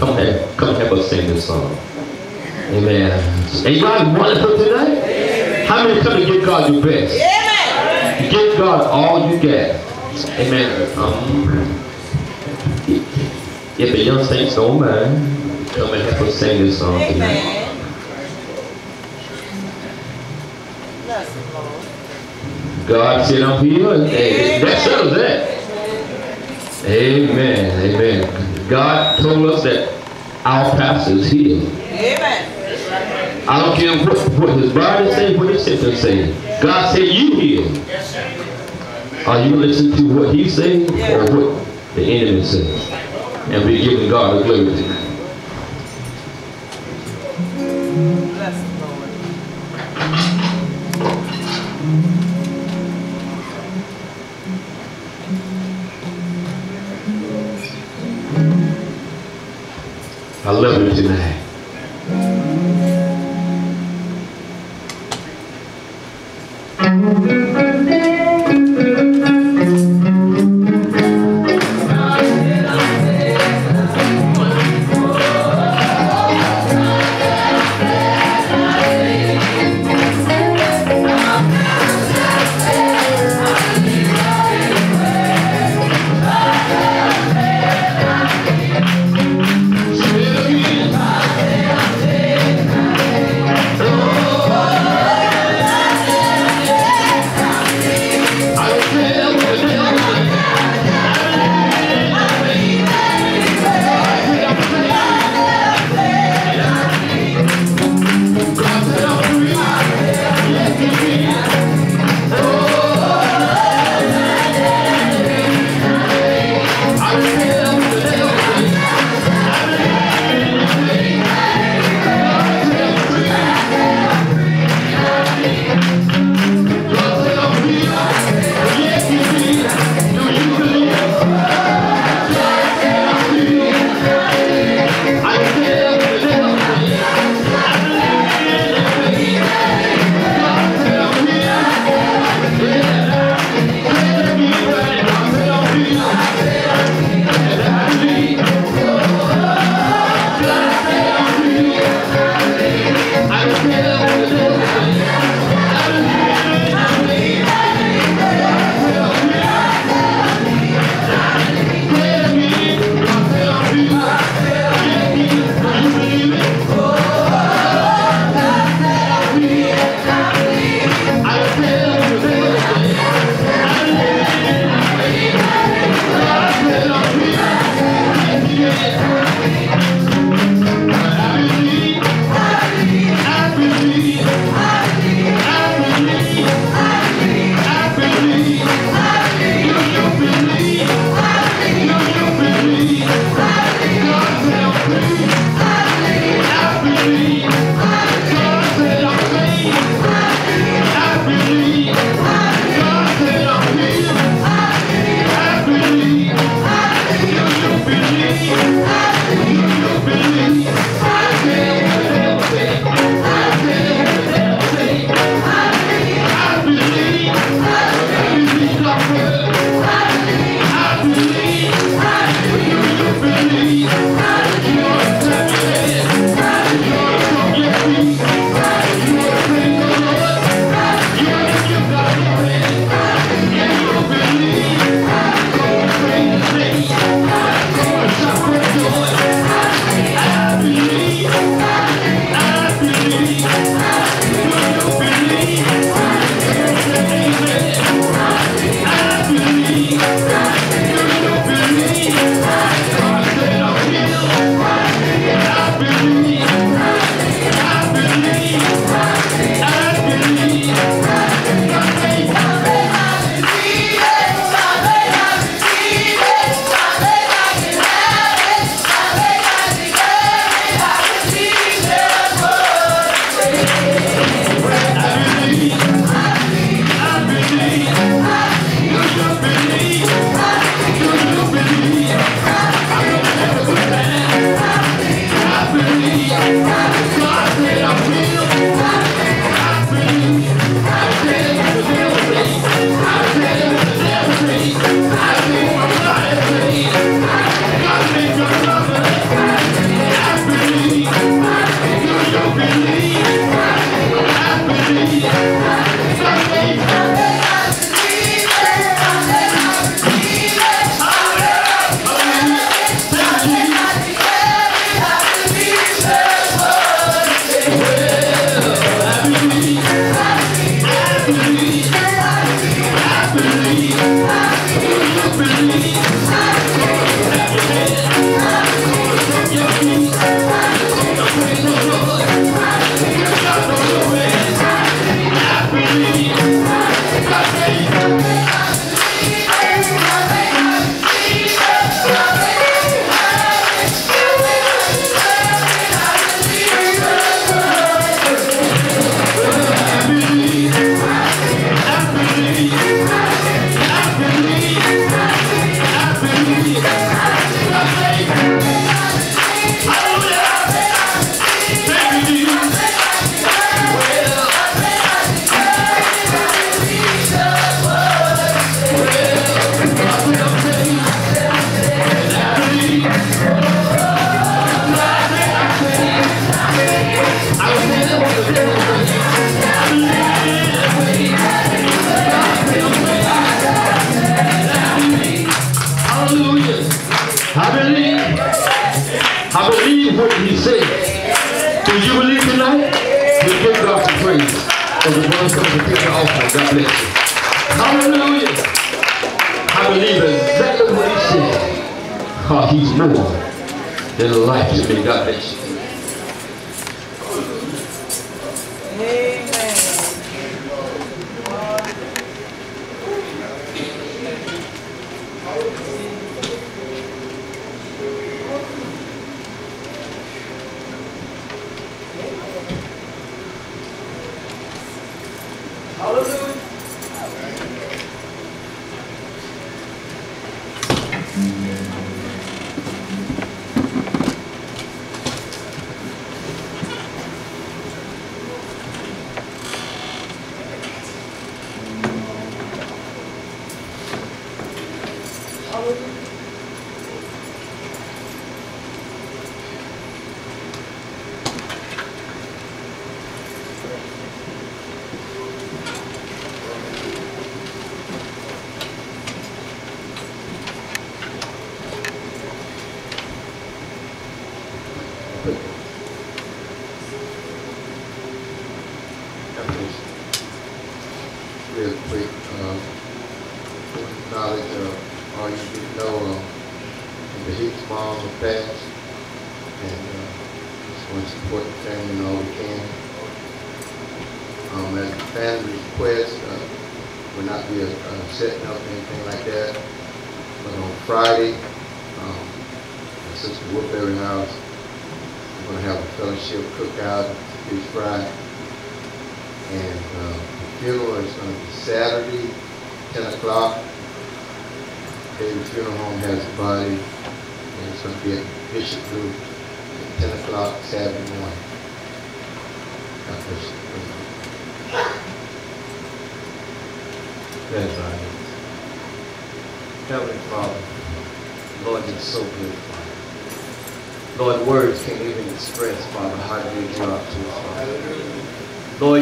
Come help, come help us sing this song. Amen. Anybody want it today? How many come to give God your best? Amen. Give God all you get. Amen. Um, if the young saints don't come and help us sing this song Amen. tonight. God said, I'm healed. That settles that. Amen. Amen. God told us that our pastors healed. Amen. I don't care what, what his body say, what his symptoms say. God said you heal. Yes, Are you listening to what he's saying yeah. or what the enemy says? And be giving God the glory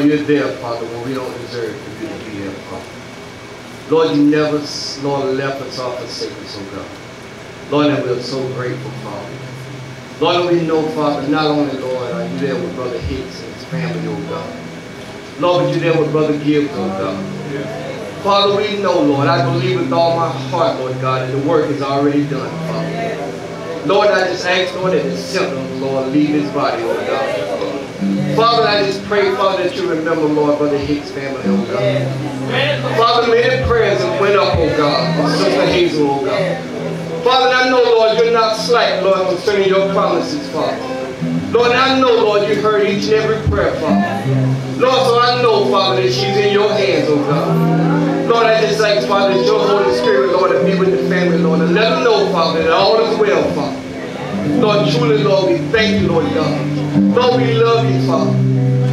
You're there, Father, when we don't deserve to be there, Father. Lord, you never, Lord, left us or forsaken us, oh God. Lord, and we're so grateful, Father. Lord, we know, Father, not only, Lord, are you there with Brother Hicks and his family, oh God. Lord, but you're there with Brother Gibbs, oh God. Father, we know, Lord, I believe with all my heart, Lord God, that the work is already done, Father. Lord, I just ask, Lord, that the symptoms, Lord, leave his body, oh God. Father, I just pray, Father, that you remember, Lord, Brother Hicks' family, oh God. Father, many prayers have went up, oh God, Sister Hazel, oh God. Father, I know, Lord, you're not slack, Lord, concerning your promises, Father. Lord, I know, Lord, you heard each and every prayer, Father. Lord, so I know, Father, that she's in your hands, oh God. Lord, I just thank, Father, that your Holy Spirit, Lord, to be with the family, Lord, and let them know, Father, that all is well, Father. Lord, truly, Lord, we thank you, Lord God. Lord, we love you, Father.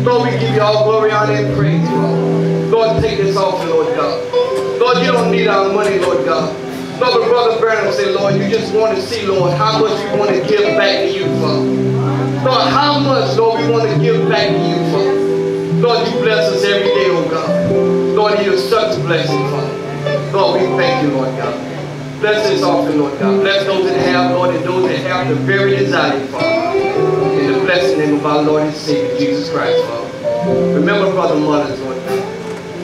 Lord, we give you all glory, honor, and praise, Father. Lord, take this offering, Lord God. Lord, you don't need our money, Lord God. Lord, but Brother Branham said, Lord, you just want to see, Lord, how much we want to give back to you, Father. Lord, how much, Lord, we want to give back to you, Father. Lord, you bless us every day, oh God. Lord, you are such a blessing, Father. Lord, we thank you, Lord God. Bless this offering, Lord God. Bless those that have, Lord, and those that have the very desire, Father. In the name of our Lord and Savior, Jesus Christ, Father. Remember, Brother Mothers, Lord.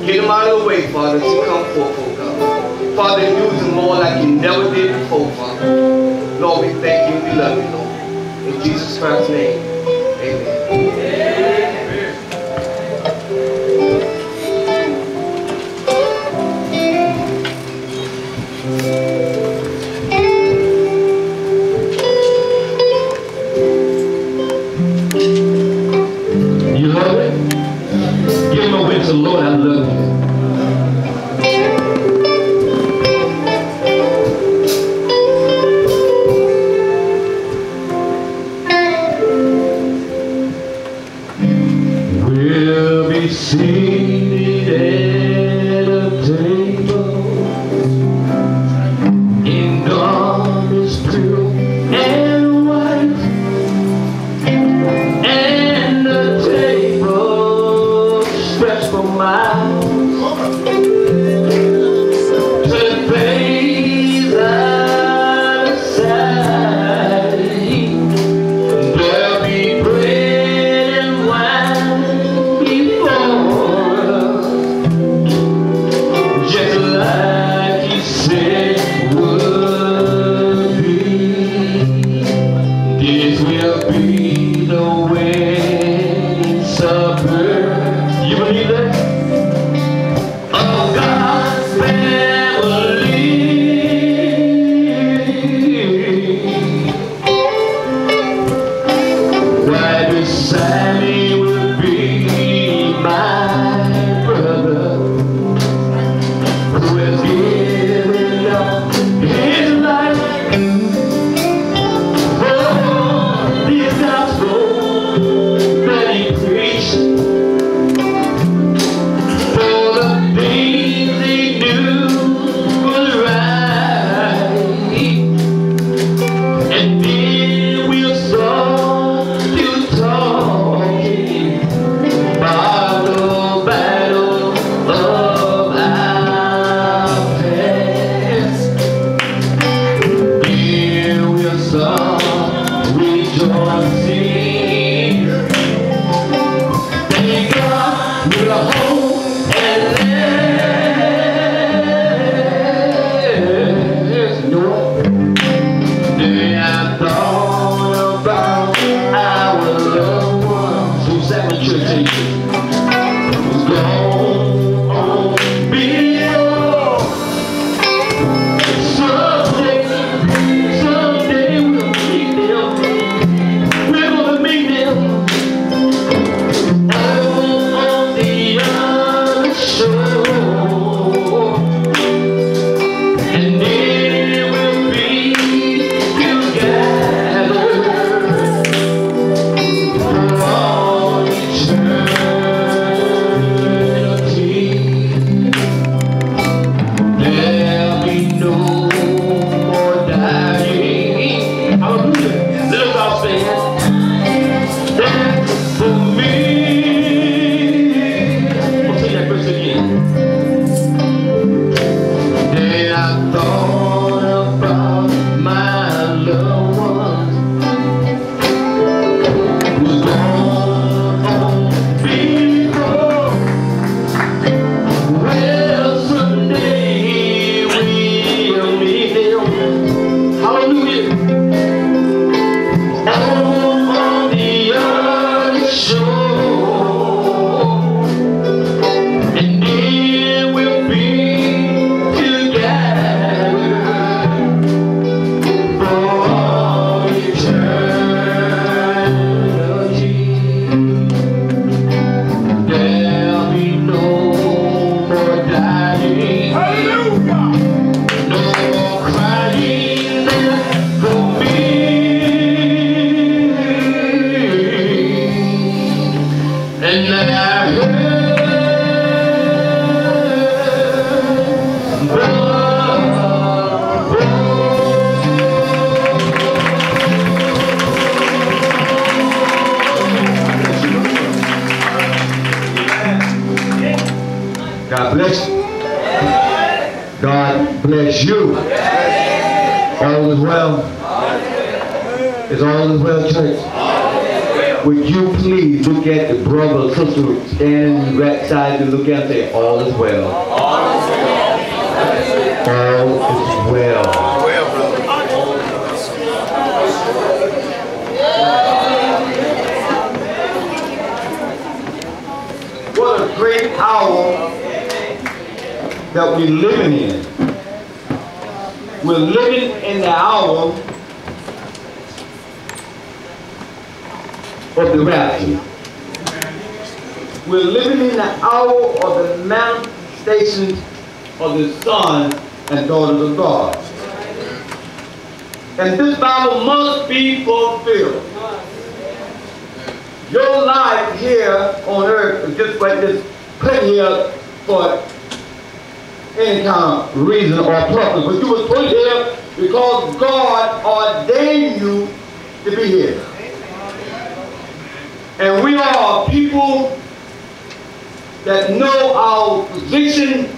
Get them out of the way, Father, to come forth, oh God. Father, use them, more like you never did before, Father. Lord, we thank you we love you, Lord. In Jesus Christ's name,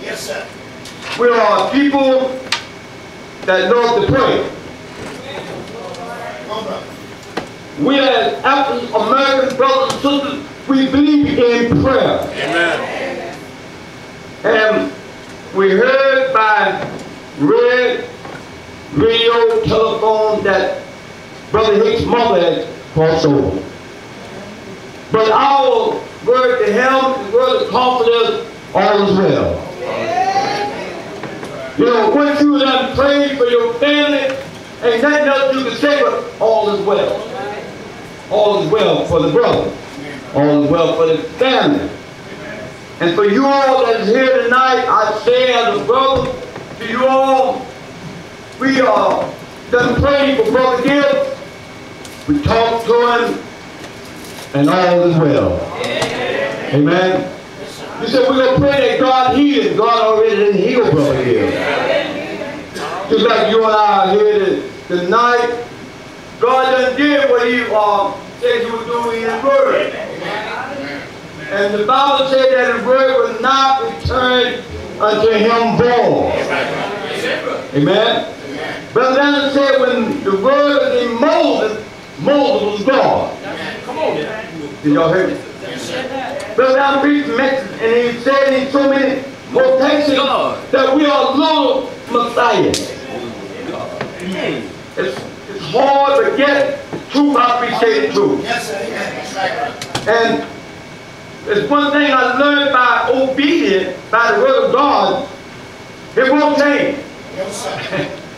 Yes, sir. We are people that know to pray. We as African American brothers and sisters, we believe in prayer. Amen. And we heard by red radio, telephone that Brother Hicks' mother had crossed over. But our word to him, the word of confidence, all is well. You know, once you done prayed for your family, ain't nothing you can say but all is well. All is well for the brother. All is well for the family. And for you all that's here tonight, I say as a brother to you all, we are done praying for Brother Gibbs. We talked to him, and all is well. Amen. You said we're going to pray that God heals. God already didn't heal Brother Gibbs. Just like you and I are here tonight, God done did what he uh, said he would do in his word. And the Bible said that his word will not return unto him void. Amen. Brother Daniel said when the word was in Moses, Moses was God. Did y'all hear me? Brother Daniel preached a message and he said in so many quotations that we are little messiahs. Hmm. It's, it's hard to get truth, I appreciate the truth. Yes, sir. Yes. And it's one thing I learned by obedience, by the word of God, it won't change. Yes, sir.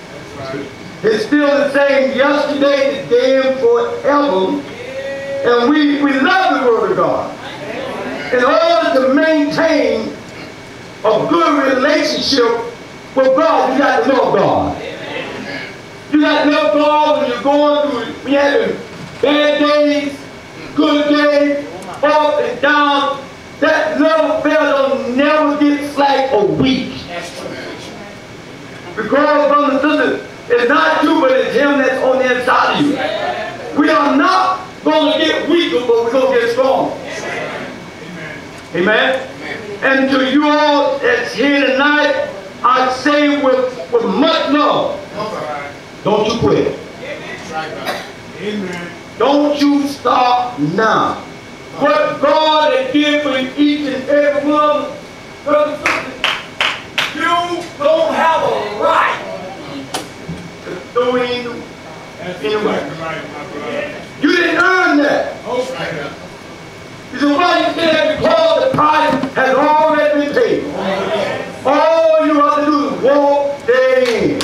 It's still the same yesterday, today, and forever. And we, we love the word of God. In order to maintain a good relationship with God, you got to love God. You got to love God when you're going through, you're having bad days, good days, up and down. That love affair never get slack or weak. Because, brothers and sisters, it's not you, but it's him that's on the inside of you. We are not going to get weaker, but we're going to get stronger. Amen? Amen. And to you all that's here tonight, I say with, with much love, don't you quit. Brother. Amen. Don't you stop now. What God has given each and every one of us, brothers and sisters, you don't have a right to in the anyway. You didn't earn that. You said, why you say that? Because the price has already been paid. All you have to do is walk therein.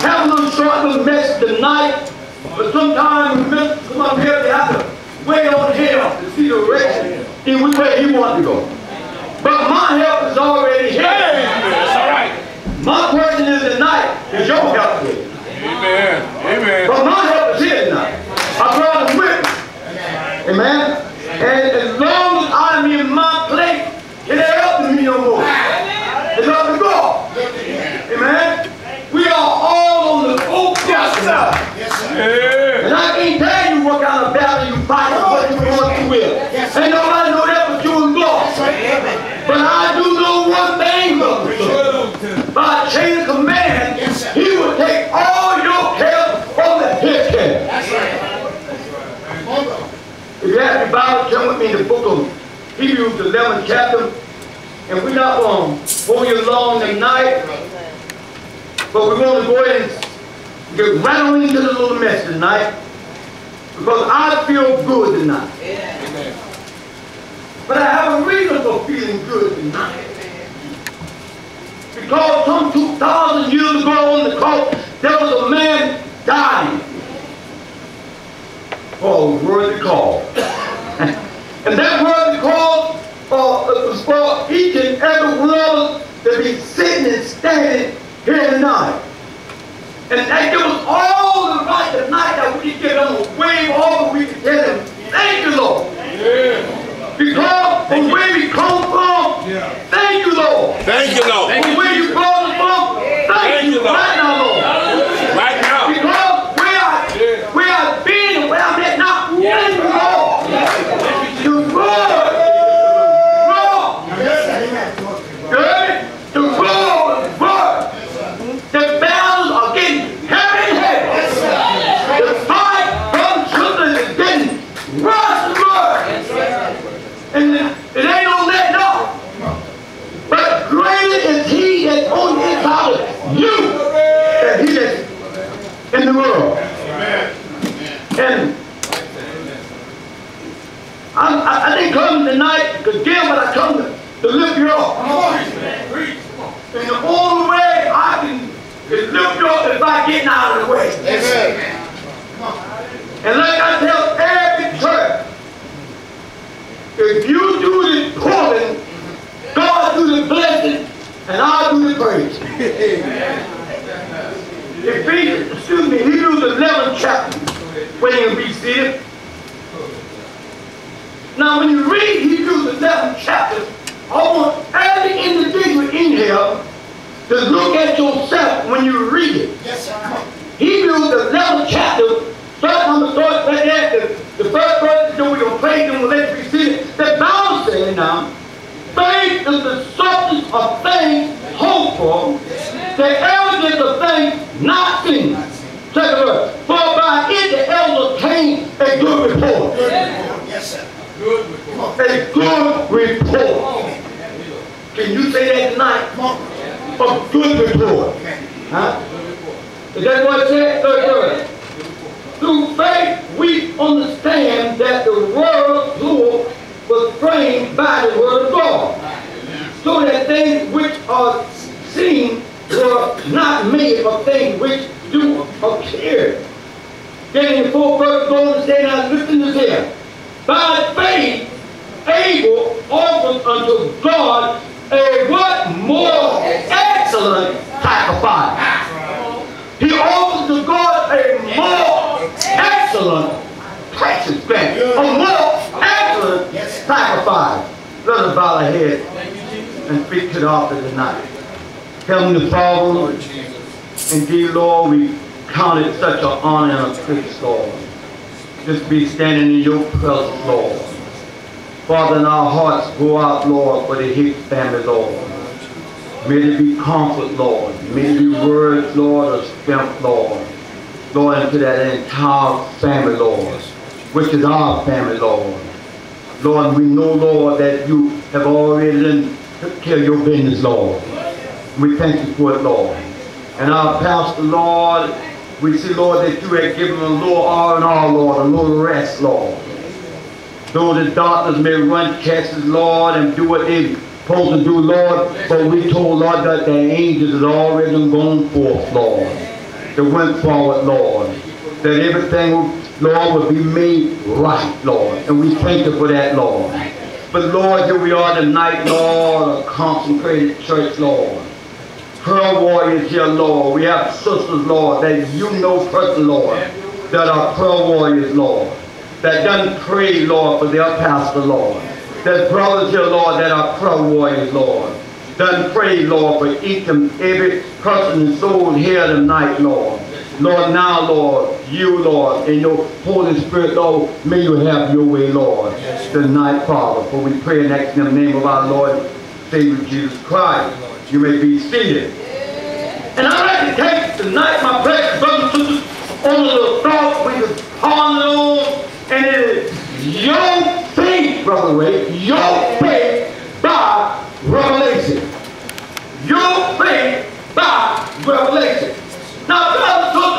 Have a little short little message tonight, but sometimes we miss, come up here, they have to wait on him to see the direction in which way he wants to go. But my help is already here. That's all right. My question is tonight, is your help here? Amen. Amen. But my help is here tonight. I brought him with me. Amen. And as long as I'm in my place, it ain't helping me no more. It's up to God. Amen. We are all on the full side. Yeah. And I can't tell you what kind of battle you fight or what you're going through with. Ain't nobody know that but you and God. But I do know one thing, brother. By chain of command, he will take all your care over his care. If you have your Bible, turn with me in the book of Hebrews, the 11th chapter. And we're not going to hold you long tonight, but we're going to go ahead and get right into the little message tonight. Because I feel good tonight. But I have a reason for feeling good tonight. Because some 2,000 years ago on the cross, there was a man dying a worthy cause. and that worthy cause uh, was for each and every one of us to be sitting and standing here tonight. And that give us all the right tonight that we can get on the wave over, we can tell him, thank you, Lord. Yeah. Because from where we come from, Yeah. thank you, Lord. Thank you, Lord. From where you brought us from, thank, Thank you, you, Lord. right now, Lord. Right now. Because where I, where I've been and where I'm at now, thank you, Lord. The road, road, you heard me? The road is broad. The battles are getting heavy and heavy. The fight from children is getting worse and worse. And it ain't no letting up. But greater is he that's on the inside of you than he that's in the world. And I, I, I didn't come tonight to give, but I come to, to lift you up. And the only way I can is lift you up is by getting out of the way. And like I tell every church, if you do the pulling, God do the blessing, and I'll do the praise. Ephesians, excuse me, Hebrews 11 chapter, where you be seated. Now, when you read Hebrews 11 chapter, I want every individual in here to look at yourself when you read it. Yes, sir. Hebrews 11 chapter, start going to start right there. The, the first verse, then we're going to pray, then we'll let you see it. The Bible says now, faith is the substance of things hoped for, the evidence of things not seen. Second verse, for by it the elders obtained a good report. A good report. Can you say that tonight? A good report. Huh? Is that what it said? Third. Through faith, we understand that the world plural was framed by the word of God. So that things which are seen were not made of things which do appear. The fourth verse goes and say, now listen to this. By faith, Abel offered unto God a what more excellent sacrifice. He offered to God a more excellent precious thing, a more excellent sacrifice. Let us bow our heads and speak to the altar tonight. Heavenly Father, dear Lord, we count it such an honor and a privilege, Lord, just to be standing in your presence, Lord. Father, in our hearts go out, Lord, for the Hicks family, Lord. May there be comfort, Lord. May there be words, Lord, of strength, Lord. Lord, into that entire family, Lord, which is our family, Lord. Lord, we know, Lord, that you have already done took care of your business, Lord. We thank you for it, Lord. And our pastor, Lord, We see, Lord, that you have given a little R and R, Lord, a little rest, Lord. Though the doctors may run tests, Lord, and do what they're supposed to do, Lord, but we told, Lord, that the angels had already gone forth, Lord. They went forward, Lord. That everything, Lord, would be made right, Lord. And we thank you for that, Lord. But Lord, here we are tonight, Lord, a consecrated church, Lord. Prayer warriors here, Lord. We have sisters, Lord, that you know personally, Lord, that are prayer warriors, Lord. That done pray, Lord, for their pastor, Lord. There's brothers here, Lord, that are prayer warriors, Lord. Done pray, Lord, for each and every person and soul here tonight, Lord. Lord, now, Lord, you, Lord, in your Holy Spirit, Lord, may you have your way, Lord, tonight, Father. For we pray in the name of our Lord, Savior Jesus Christ. You may be seated. And I'd like to take tonight, my precious brothers and sisters, on little thought we can ponder on, and it is your faith, Brother Ray, your faith by revelation. Your faith by revelation. Now, brothers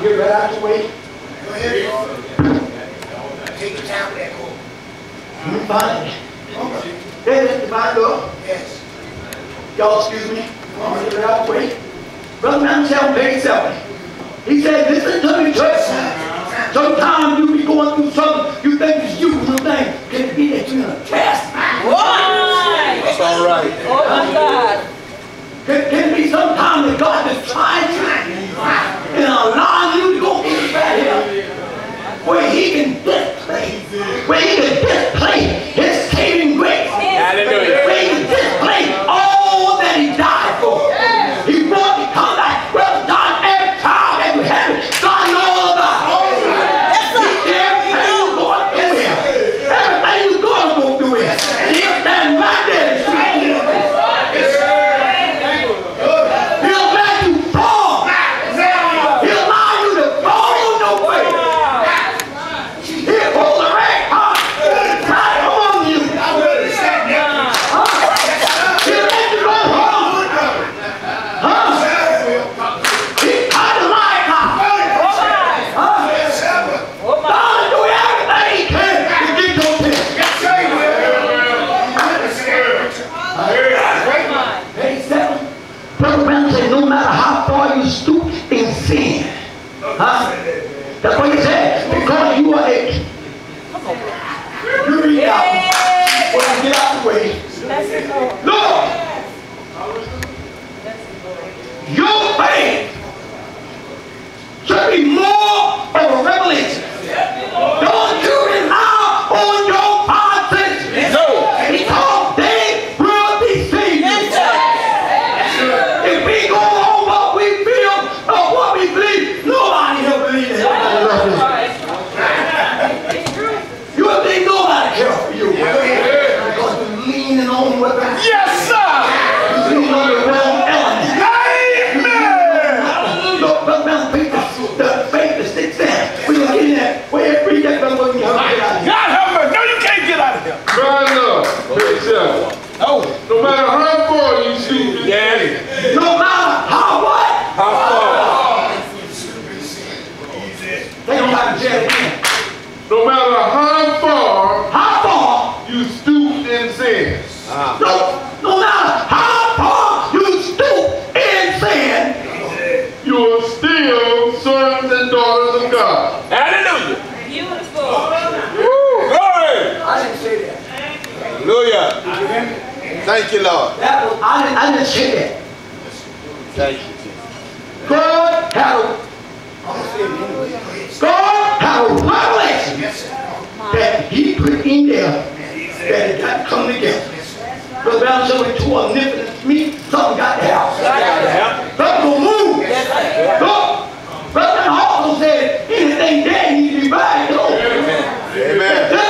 We'll get right out of the way. Go ahead. Take your time with that goal. You find it. Okay. Hey, Mr. Bondo. Yes. Y'all excuse me. I'm going to get right out of the way. Brother Mountain Chapel, page 7. He said, listen to me, church. Sometimes you be going through something, you think it's you little thing. Can it be that you're gonna test? What? That's all right. Oh, my God. Can, it be sometimes that God is trying you? and allow you to go inside him where he can display, where he can display his Thank you, Lord. That was, I, I didn't see that. Thank you, God had a, God had a revelation that he put in there that it got to come together. Brother Brown said we two omnipotent meet, something got to happen. Something will move. Brother Hawkins said anything dead needs to be right. Amen. Amen.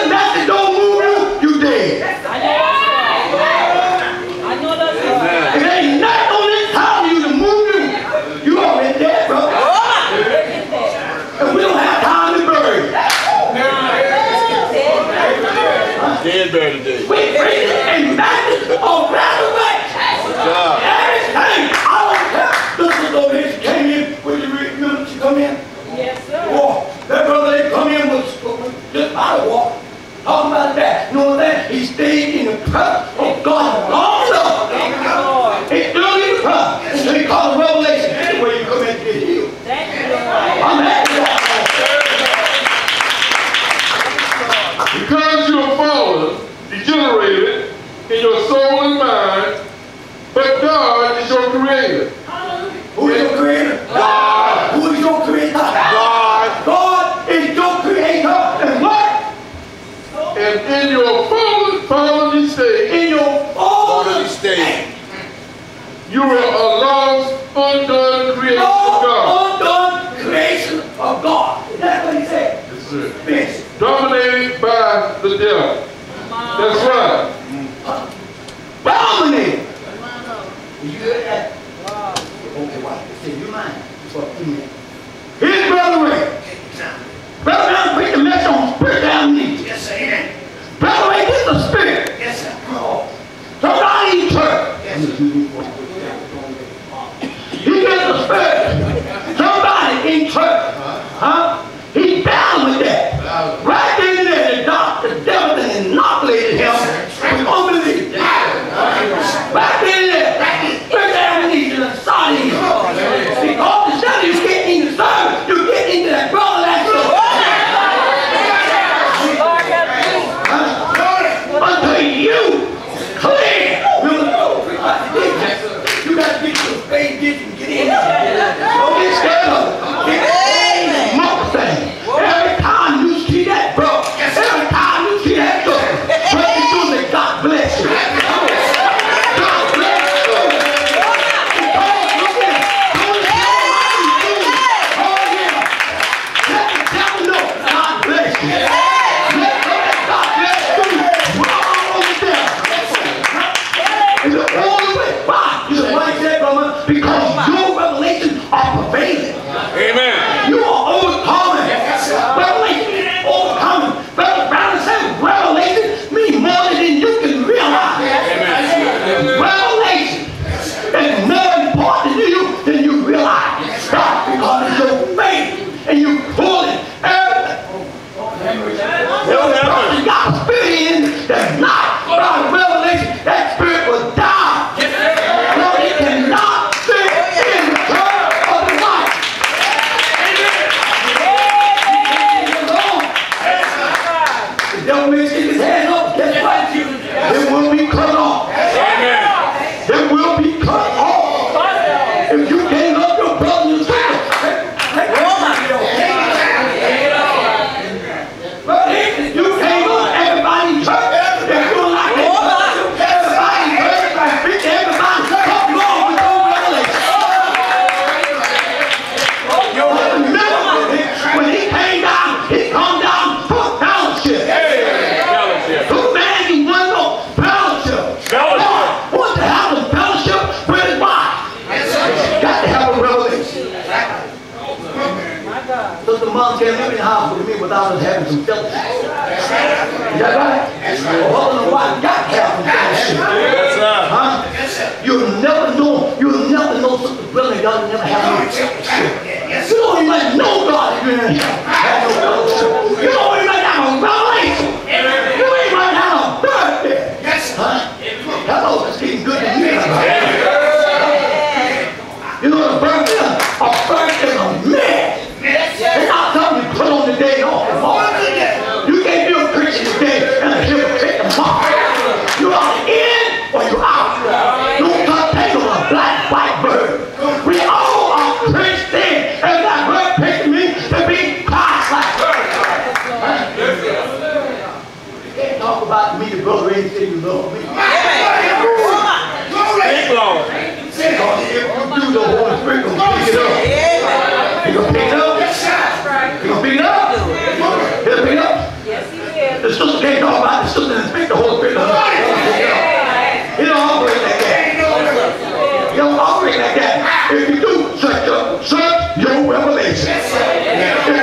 Your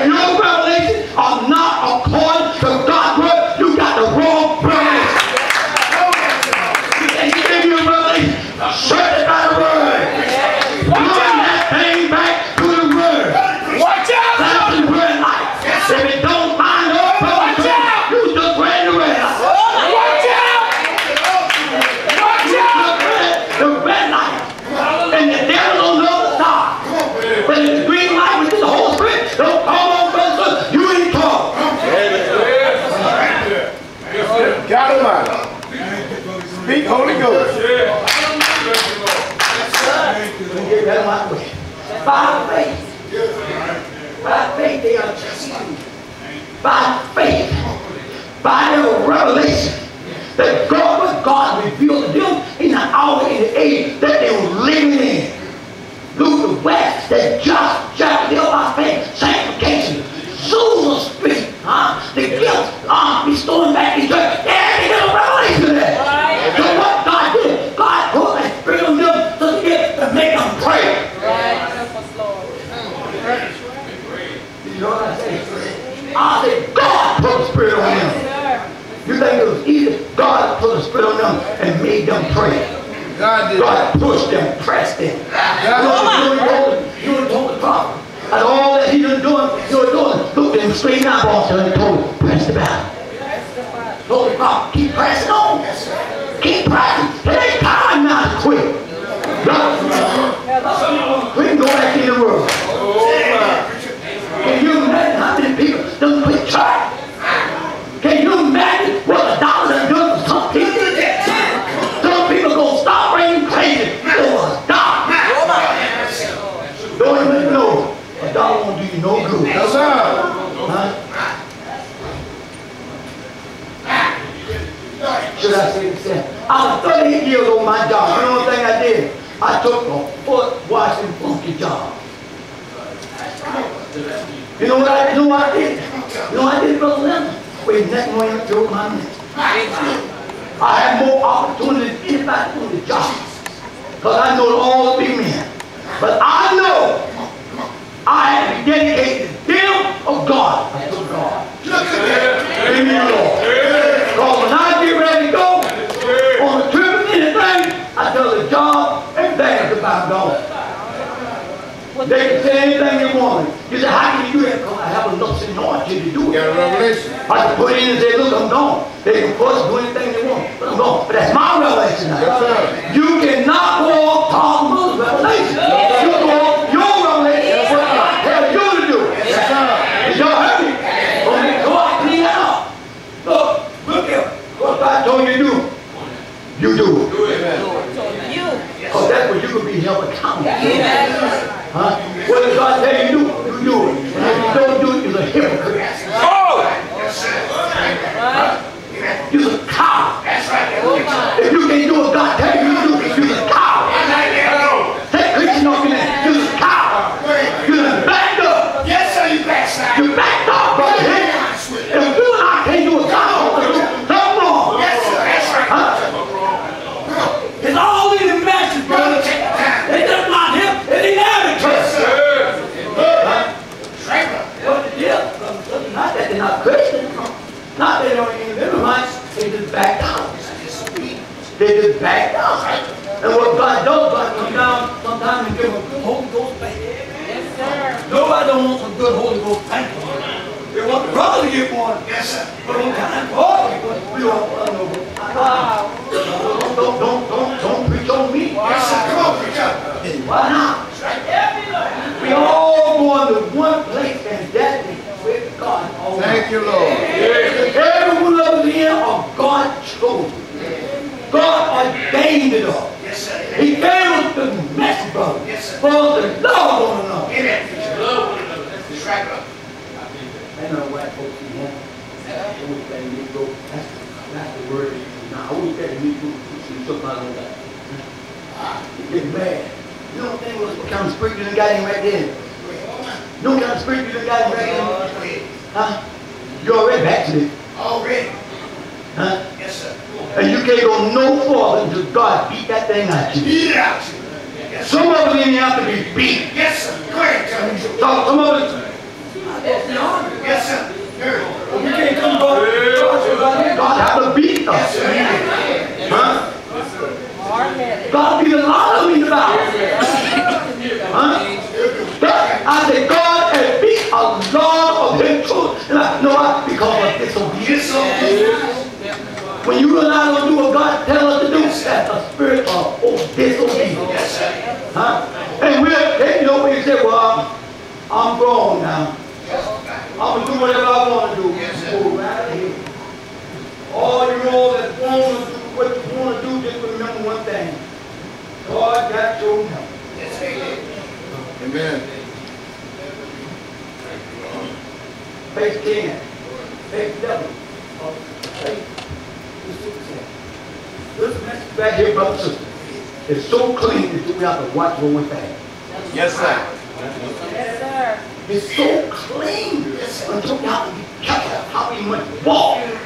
careful how we must walk.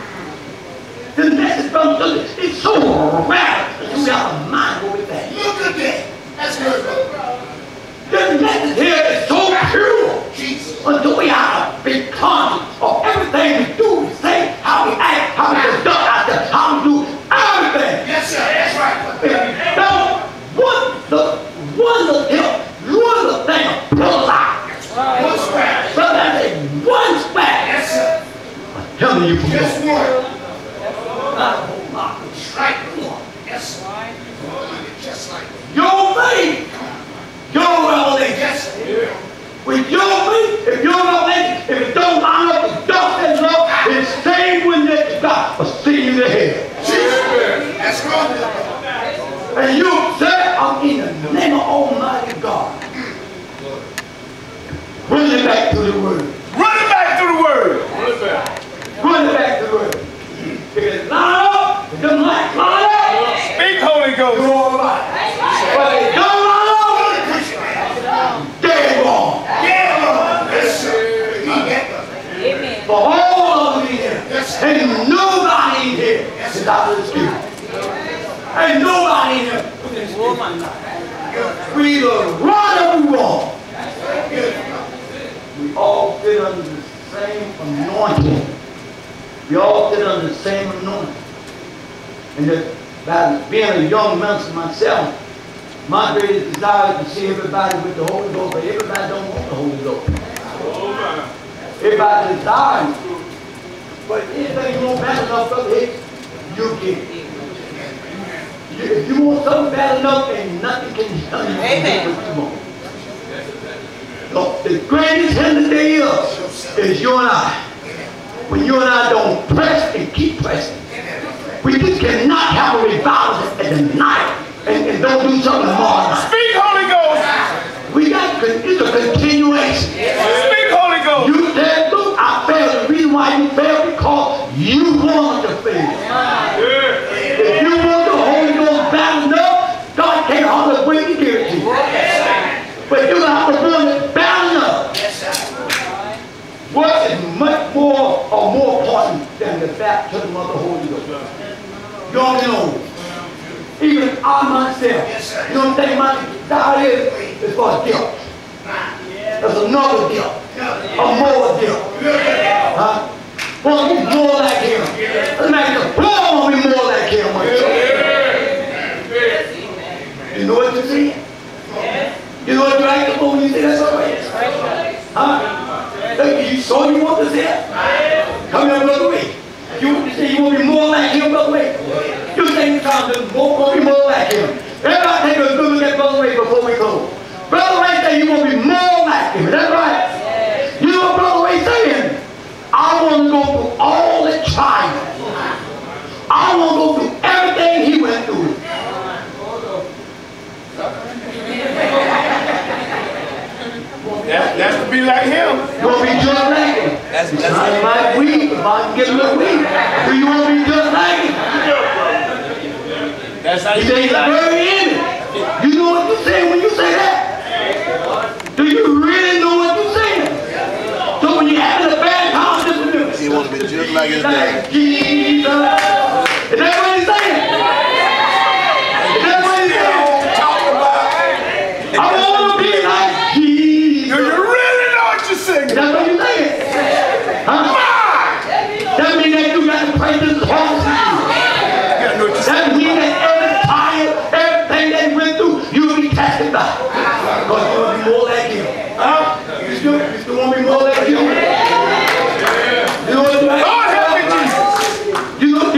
The message from the it's so radical until we have to mind what we fast. Look at that. That's good, brother. The message here is so pure. Jesus. until we have a big conscience of everything we do, we say, how we act, how we conduct ourselves, how we do everything. Yes, sir. That's right. If we don't, one the one little help, one little thing will pull us out. One scratch. Sometimes it's one smack. Yes, sir. I'm telling you from Just God. one. Not a whole lot. Strike one. Yes, sir. Just like Your faith, your revelation. Yes, sir. With your faith, if your revelation, if it don't line up with God's love, it's same when you got a see you to hell. Jesus. That's good. And you say, I'm in the name of Almighty God. Bring it back to the word. Run it back to the word. Bring it back to the word. If it line up, it doesn't like line up, Speak, Holy you're Ghost. all right. But if it don't line up, dead wrong. Yes, sir. He the- Amen. For all of you here, Yes, ain't nobody in here is out of the spirit. Ain't nobody in here who can speak my life. We either right or we wrong. We all fit under the same anointing. We all fit under the same anointing. And that by being a young minister myself, my greatest desire is to see everybody with the Holy Ghost, but everybody don't want the Holy Ghost. Everybody desires. But anything you want bad enough, brother Hicks, you get it. You, if you want something bad enough, ain't nothing can tell you Amen. want. The greatest sin that there is, is you and I. When you and I don't press and keep pressing. We just cannot have a revival at the night and, and don't do something tomorrow night. Speak, Holy Ghost. We got, to- it's a continuation. Speak, Holy Ghost. You said, look, I failed. The reason why you failed because you wanted to fail. If you want the Holy Ghost bad enough, God can't hardly wait to give it to you. But you have to it enough. What is much more or more important than the baptism of the Holy Ghost? You already know. Even I myself, you don't think my God is, is for a gift. There's another gift, a more gift. Huh? To be more like him. Let's make the want to be more like him. You know what you're saying? You know what you're acting for when you say that's all right? Huh? You so you want to say it? Come here, brother Wade. You want to say you want to be more like him, brother Wade? You think you're trying to more, want to be more like him? Everybody take a good look at brother Wade before we go. Brother Wade say you want to be more like him. Is that right? You know what brother Wade saying? I want to go through all the trials. I want to go through everything he went through. That, that's to be like him. You want to be just like him? That's, that's I might weak, if I can get a little weak. Do you want to be just like him? That's how He you said be like. very in it. You know what you're saying when you say that? Do you really know what you're saying? So when you're having a bad time, just remember. He want to be just like his Like dad. Jesus. Is that what he's saying? Is that what he's saying? I want to be like Jesus. Do you really know what you're singing? That's what you saying. Huh? That means that you got to pray this as hard as you You gotta know what you're That means that every time, everything that you went through, you'll be tested by. Because you will be more like him. Huh? You still, you still want to be more like him? You know what you Lord help me, Jesus.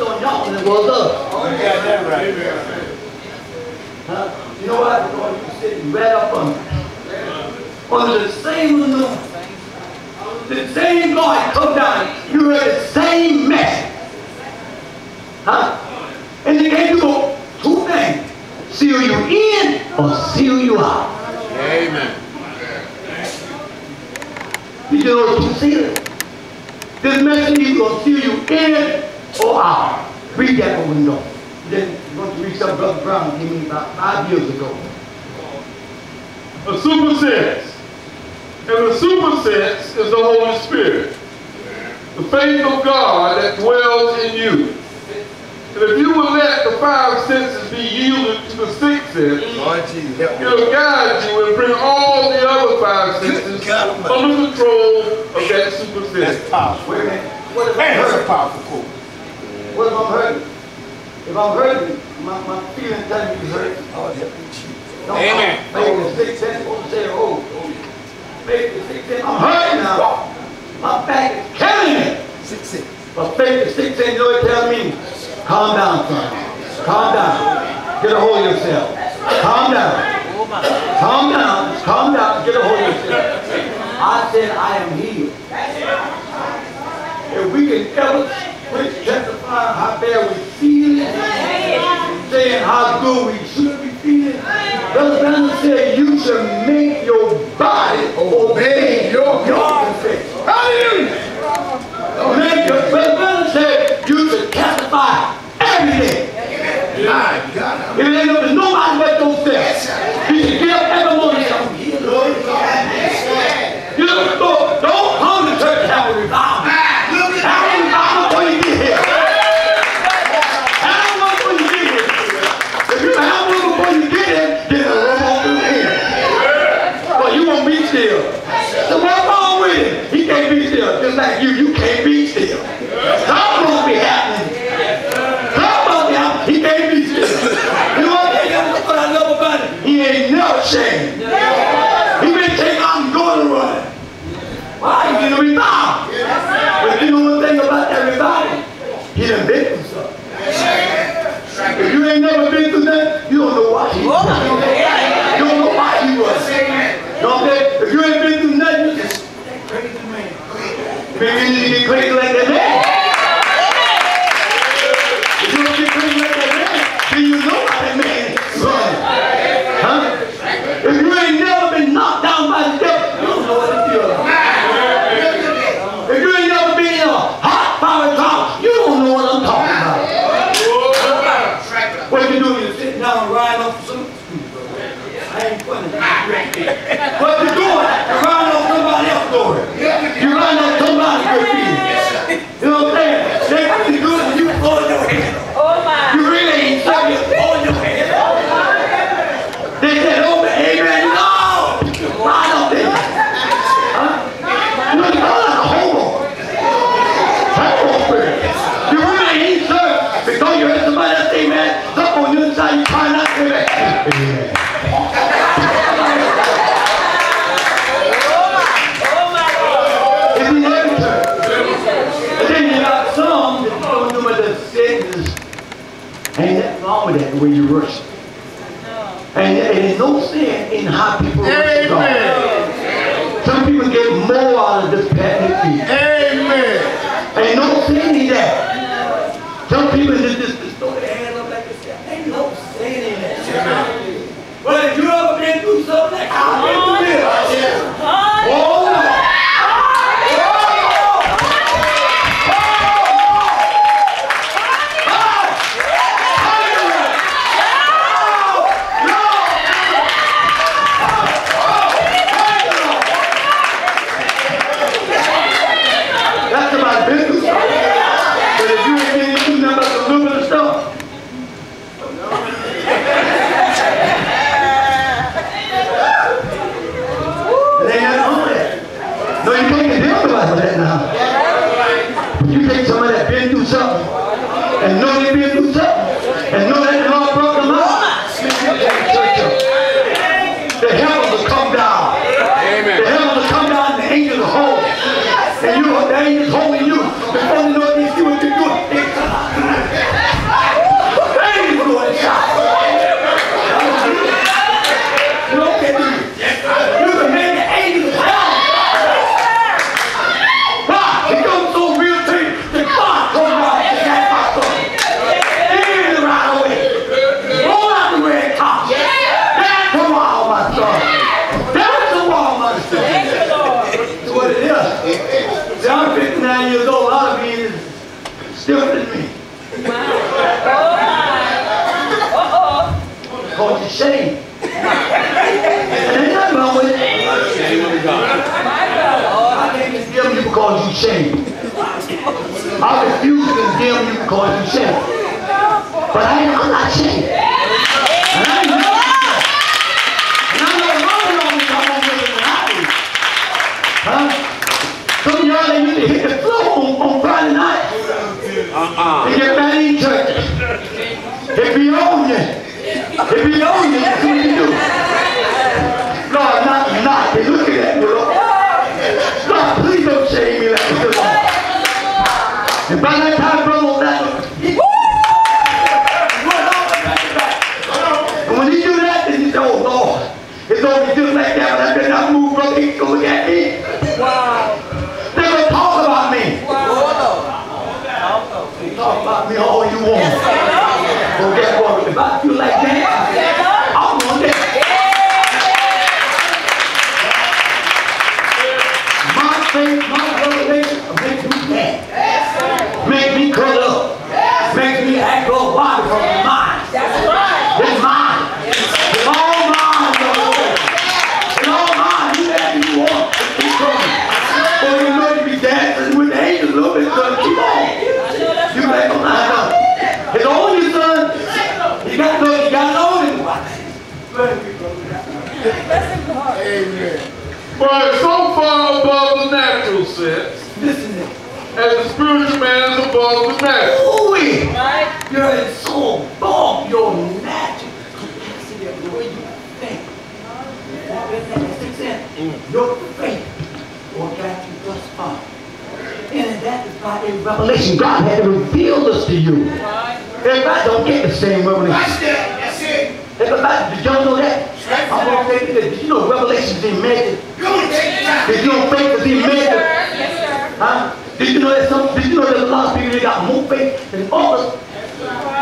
something that was us. You got that right. Huh? You know what? Lord, you sitting right up under, under the same anointing. The same God come down. You heard the same message. Huh? And they can do two things. Seal you in or seal you out. Amen. You know two seals. This message is going to seal you in or out. Read that over and know. Then you're going to read something Brother Brown gave me about five years ago. A super sense. And the super sense is the Holy Spirit. The faith of God that dwells in you. And if you will let the five senses be yielded to the sixth sense, Lord Jesus, help it'll guide you and bring all the other five senses God under control of that super sense. That's powerful. Wait a minute. What if I'm Man, that's a powerful quote. What if I'm hurting? If I'm hurting, my, my feeling telling me to hurt. Lord help oh, me, Jesus. Don't Amen. Make the sixth sense on the say, oh, oh, oh make the sixth sense. I'm hurting now. My back is killing me. Six, six. But faith the sixth sense, you know what it tells me? Calm down, son. Calm down. Get a hold of yourself. Calm down. Calm down. Calm down. Get a hold of yourself. I said I am healed. If we can ever quit testifying how bad we feel, saying how good we should be feeling, Brother Branham said you should make your body obey your confession. Hallelujah. Make your Brother Branham said you should testify every day. My God. If it ain't to nobody but yourself, you should up every morning and say, I'm healed, Lord. You don't, don't, don't come to church and have a revival. Have a revival before you get here. Have one before you get here. If you have one before you get here, then it'll run on through here. But you won't be still. So what's wrong with him? He can't be still. Just like you, you can't be still. Something must be happening. Something must be happening. He can't be still. You know what what I love about it? He ain't never changed. He may take out and go to run. Why? He can revive. But you know one thing about that revival? He done been through something. If you ain't never been through that, you don't know why he was. You don't know why he was. You know what I'm saying? If you ain't been through nothing, you just crazy man. Crazy like that man. If you don't get crazy like that man, then you know how that man run. Huh? If you ain't never been knocked down by the devil, you don't know what it feels like. If you ain't never been in a hot power drought, you don't know what I'm talking about. What you do is sit down and ride off some I ain't funny. What you doing? You're riding off somebody else's story. You're riding off somebody's good feeling. You know what I'm saying? They really good and you pulling your head. Oh my. You really ain't serious. Pulling your head. They said, oh, amen. No! Ride off there. Huh? You know, you're like a homo. Homo spirit. You really ain't served because you heard somebody else say, man, something on your inside, you try not to say that. It's in every church. And then you got some that don't know what the sentence. Ain't nothing wrong with that, the way you worship. And, and there's no sin in how people worship God. Some people get more out of this path Amen. Ain't no sin in that. Some people just, you're so above your natural capacity of the way you think. That sense. Your faith will got you thus far. And that is by a revelation God had to reveal this to you. Everybody don't get the same revelation. That's it. That's it. Everybody, did y'all know that? I'm gonna say this. Did you know Revelation is imagined? You gonna take your time. Did you know faith is imagined? Yes, sir. Huh? Did you know that some? Did you know there's a lot of people that got more faith than others?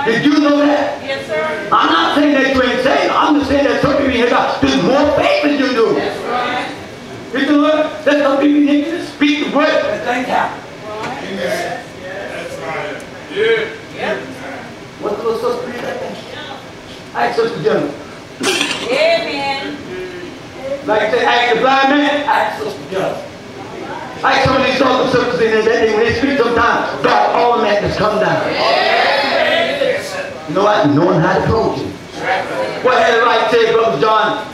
Did you know that? Yes, sir. I'm not saying that you ain't saying. I'm just saying that some people here got just more faith than you do. Did you know that? That some people here can speak the word and things happen. Yes, right. Yeah. Yeah. What's the supposed to be that thing? Ask Sister Jennifer. Amen. Like I said, ask the blind man, ask Sister Jennifer. Ask some of these other sisters in there that they, when they speak sometimes, God automatically come down. You know what? Knowing how to approach it. What had the right say, Brother John?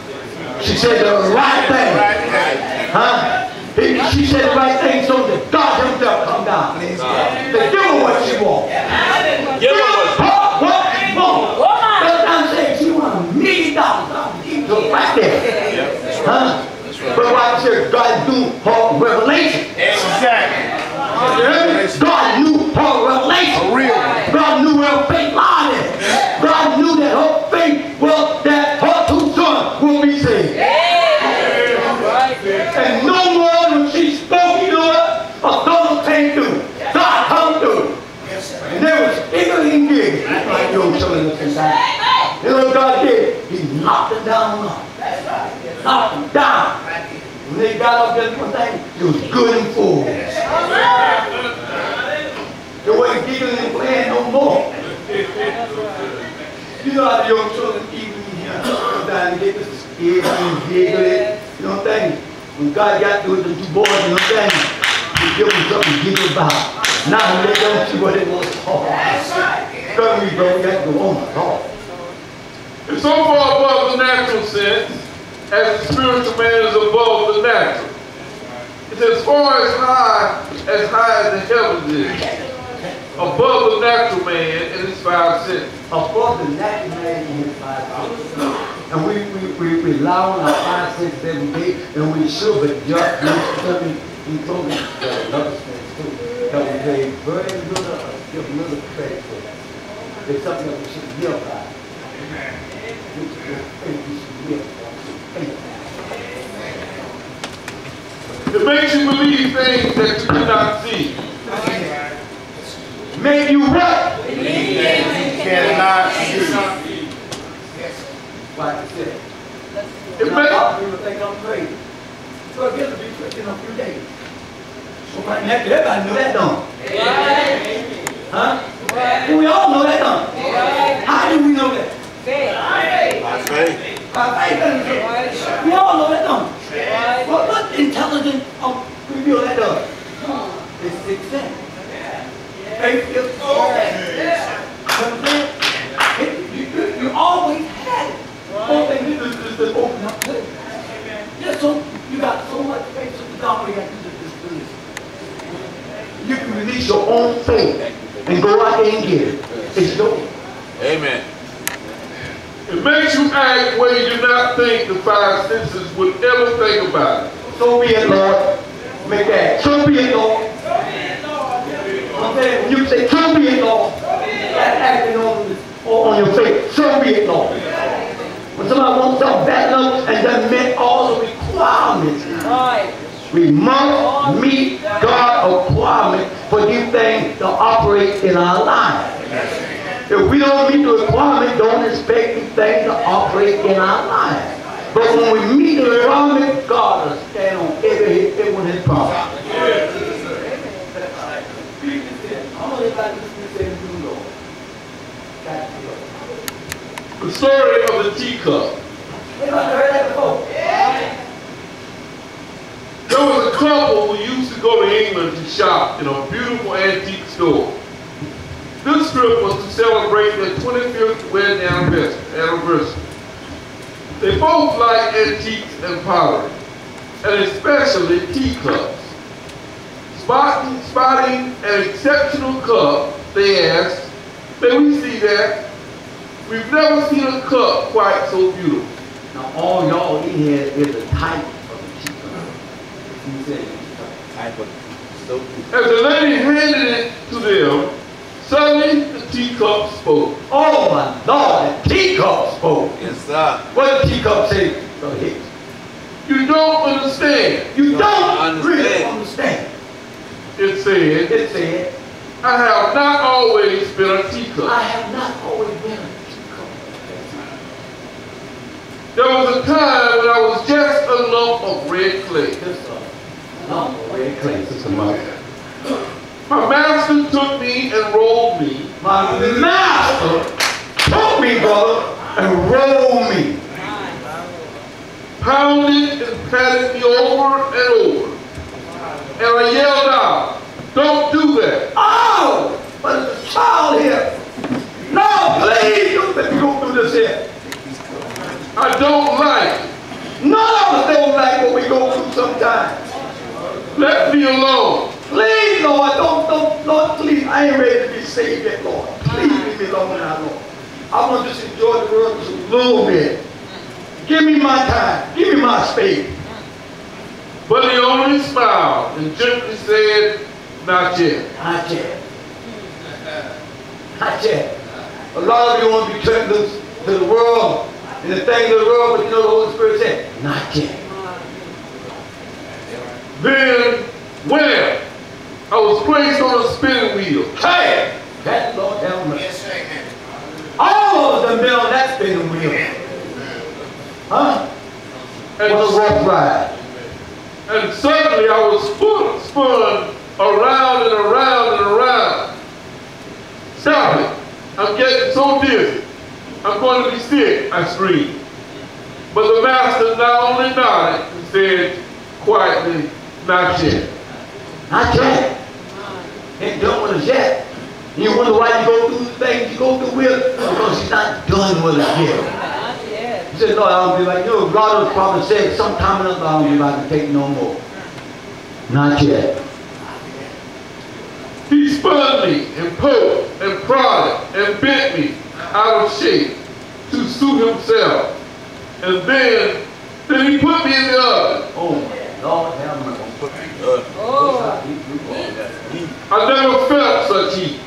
She said the right thing. Huh? He- She said the right thing so that God himself come down. Please, They give her what she wants. Give her what she wants. That's what I'm saying. She want a million dollars. I'm right there. Huh? But watch here. God knew her revelation. Exactly. You hear me? God knew her revelation. Real. God knew where her faith lied in. God knew that her faith was that her two sons will be saved. And no more when she spoke to her, a son came through. God come through. And there was stiggling gigs. Like your children look inside. You know what God did? He knocked them down. Knocked them down. When they got up there one thing, it was good and full. They wasn't giggling and playing no more. You know how the young children even here sometimes get this scared and giggling. You know what I'm saying? When God got through the two boys, you know what I'm saying? He give them something to giggle about. Now they don't see what it was for. Come we bro, we got to go on. It's so far above the natural sense as the spiritual man is above the natural. It's as far as high as high as the heavens is. Above the natural man in his five senses. Above the natural man in his five senses. And we, we, we rely on our five senses every day, and we should, but just something he told us that another sense too. That we pay very little, give little credit It's something that we should live by. By. It makes you believe things that you cannot see. Make you what? Cannot see. Like I said. It You makes, people think I'm crazy. So I guess it'll be in a few days. Everybody know that don't. Huh? Well, we all know that don't. How do we know that? Faith. By faith. Amen. We all know that, don't we? What, what intelligence um, reveal that does? It's sixth sense. Faith is all that. You, you, you always had it. All they need is is to open up to it. Just so you got so much faith in God, all you got to do is just believe. You can release your own faith and go out there and get it. It's yours. Amen. It makes you act where you do not think the five senses would ever think about it. So be it, Lord. Make that. So be it, Lord. I'm saying, when you say, so be it, Lord, that's acting on, on your faith. So be it, Lord. When somebody wants something bad enough and doesn't meet all the requirements, Right. We must meet God's requirement for these things to operate in our lives. If we don't meet the requirement, don't expect these things to operate in our lives. But when we meet the requirement, God will stand on every, every one of his promises. The story of the teacup. Anybody heard that before? There was a couple who used to go to England to shop in a beautiful antique store. This trip was to celebrate their 25th wedding anniversary. They both like antiques and pottery, and especially teacups. Spotting, spotting an exceptional cup, they asked, may we see that? We've never seen a cup quite so beautiful. Now all y'all in here is a type of a teacup. He said, Type of so As the lady handed it to them, suddenly the teacup spoke. Oh my Lord, the teacup spoke. Yes, sir. What did the teacup say? Go ahead. You don't understand. You Don't don't really understand. understand. It said, It said, I have not always been a I teacup. I have not always been a teacup. There was a time when I was just a lump of red clay. Just a lump of red. My master took me and rolled me, My master took me, brother, and rolled me. pounded and patted me over and over. And I yelled out, don't do that. Oh, but there's a child here. No, please don't let me go through this here. I don't like it. None of us don't like what we go through sometimes. Let me alone. Please, Lord, don't, don't, Lord, please. I ain't ready to be saved yet, Lord. Please leave me alone now, Lord. I want to just enjoy the world just a little bit. Give me my time. Give me my space. But he only smiled and gently said, not yet. Not yet. Not yet. A lot of you want to be turned loose to the world and the things of the world, but you know the Holy Spirit said, not yet. Then, when I was placed on a spinning wheel, Hey! That Lord have mercy. Yes, amen. All of us have been on that spinning wheel. Huh? What a and, rough ride. and suddenly I was spun, spun around and around and around. Stop it. I'm getting so dizzy. I'm going to be sick, I screamed. But the master not only nodded and said quietly, not yet. Not yet. Ain't done with us yet. You wonder why you go through the things you go through with? Because he's not done with us yet. Not yet. He said, Lord, I don't be like you. God was probably said sometime or another, I don't be like to take no more. Not yet. He spun me and poked and prodded and bent me out of shape to suit himself. And then, then he put me in the oven. Oh, Lord, have mercy. Oh. I never felt such heat.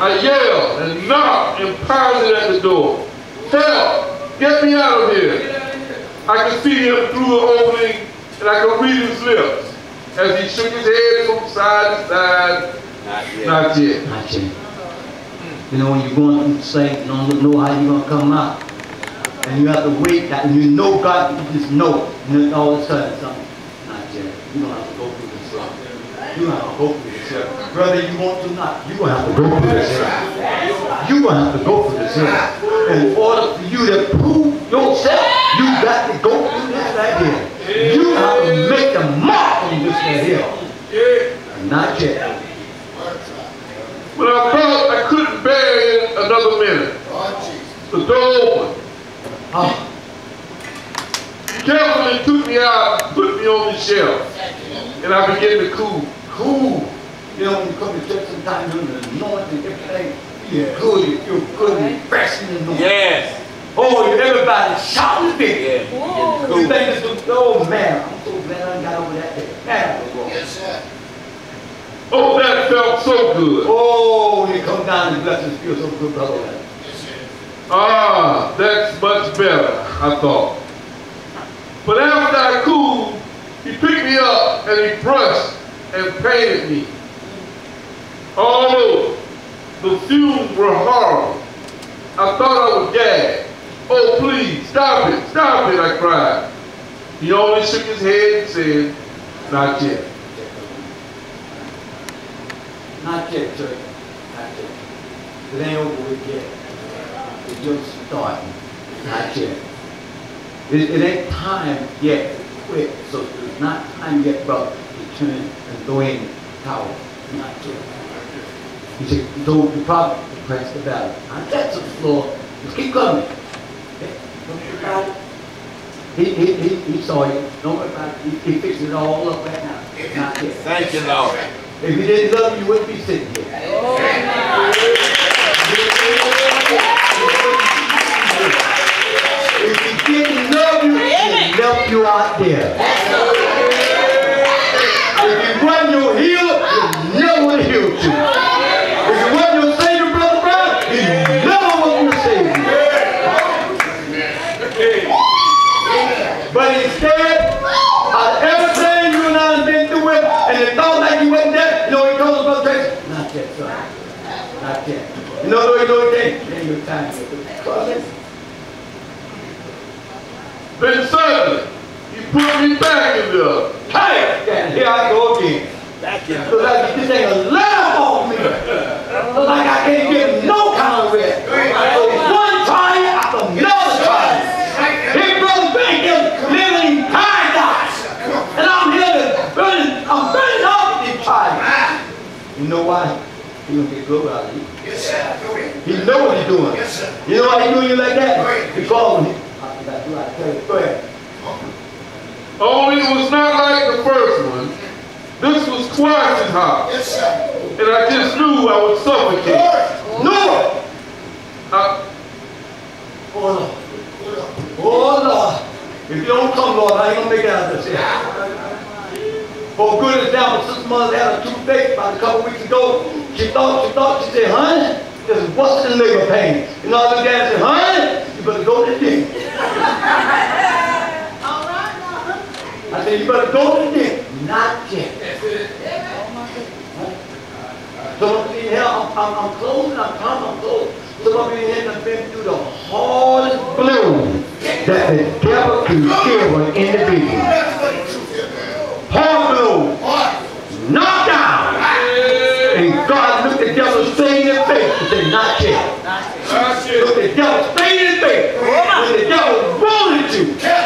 I yelled and knocked and pounded at the door. Help! Get me out of here! I could see him through the opening and I could read his lips as he shook his head from side to side. Not yet. Not yet. Not yet. You know, when you're going through the same, you don't know how you're going to come out. And you have to wait, that, and you know God, you just know. And then all of a sudden, something, not yet. You're going to have to go through this. stuff. You're going to have to go through this. stuff. Whether you want to not, going to have to go through this. stuff. Going to have to go through this. stuff. In order for you to prove yourself You got to go through this right here. You have to make the mark on this right here. Not yet. When I thought I couldn't bear it another minute, the door opened. Oh, took me out put me on the shelf. And I began to cool. cool. You know, when you come to church sometimes, you're the anointing, everything. You're good, you feel good, and fresh in the anointing. Yes. Oh, everybody shouting big. Yeah. You Cool. think it's the, oh man, I'm so glad I got over that day. Man, was wrong. Oh, that felt so good. Oh, you come down and blessings feel so good, brother. Ah, that's much better, I thought. But after I cooled, he picked me up and he brushed and painted me. Over. The fumes were horrible. I thought I was gag. Oh, please, stop it, stop it, I cried. He only shook his head and said, not yet. Not yet, church. Not yet. It ain't over yet. It's just starting. Not yet. It, it ain't time yet to quit. So it's not time yet, brother, to turn and throw in the towel. Not yet. He said, he told the prophet to press the ballot. I got some floor. Just keep coming. Okay? Don't worry about it. He, he, he, he saw you. Don't worry about it. He, he fixed it all up right now. Not yet. Thank you, Lord. If he didn't love you, you wouldn't be sitting here. If he didn't love you, he left you out there. If he wasn't your healer, he never would have healed you. If he wasn't your savior, brother Brown, he never would have saved you. But instead, out of everything you and I have been through with, and it thought like you wasn't there, you know what he told us, Brother? Not yet, son. Not yet. You know what he told you? It ain't your time yet. Then suddenly, he put me back in the Hey! And here I go again. Back in Look like this ain't a laugh off me. Look like I can't get no kind of rest. One trying after another trying. His brother Frank is living in paradise. And I'm here to burn, I'm burning up this trying. You know why? He gonna get glory out of you. He know what he's doing. Yes, sir. You know why he doing you like that? Because he, I got you out. Tell you, Go ahead. Only it was not like the first one. This was twice as hot. And I just knew I would suffocate. No! I, Oh Lord. Oh Lord. If you don't come, Lord, I ain't gonna make it out of this here. For good example, Sister Mother had a toothache about a couple weeks ago. She thought, she thought, she said, honey, is busting labor pain. You know, I looked at her and said, honey, you better go to the dentist. Uh-huh. I said, you better go to the dentist. Not yet. Of you in here, I'm, I'm, I'm closing, I'm coming, I'm closing. Some of you in here have been through the hardest blow that the devil can give an individual. Hard blow. Knocked down. And God looked the devil straight in the face and said, not yet. that's it. Look the devil straight in the face. When the devil wanted you, in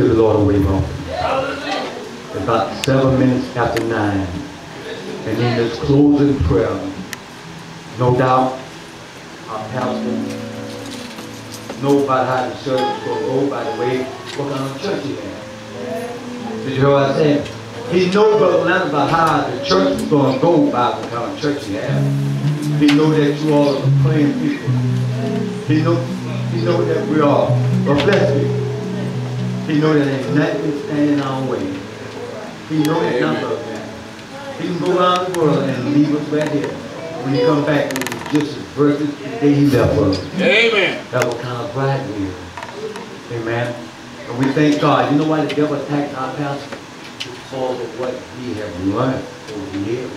Let's the Lord a offering. About seven minutes after nine. And in this closing prayer, no doubt, our pastor know about how the service is going to go by the way, what kind of church he has. Did you hear what I said? He know Brother Leonard about how the church is going to go by what kind of church he has. He knows that you all are praying people. He knows he know that we are a blessed people. He know that ain't nothing standing our way. He know that none of that. He can go around the world and leave us right here. When he come back, we'll just as virtuous as the day he left us. amen. That what kind of bride we are. Amen. And we thank God. You know why the devil attacked our pastor? Because of what he had learned over the years.